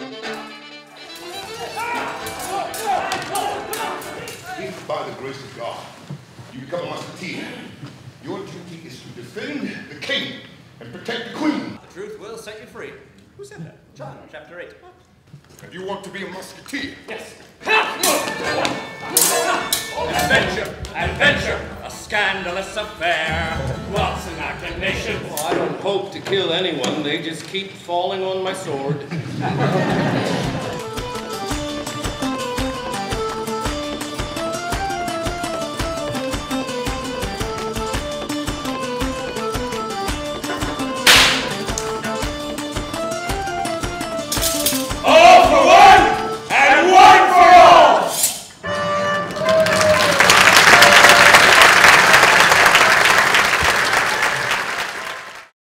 If by the grace of God you become a musketeer, your duty is to defend the king and protect the queen. The truth will set you free. Who said that? John, chapter 8. And you want to be a musketeer? Yes. Adventure! Adventure! A scandalous affair! What's our? Hope to kill anyone. They just keep falling on my sword.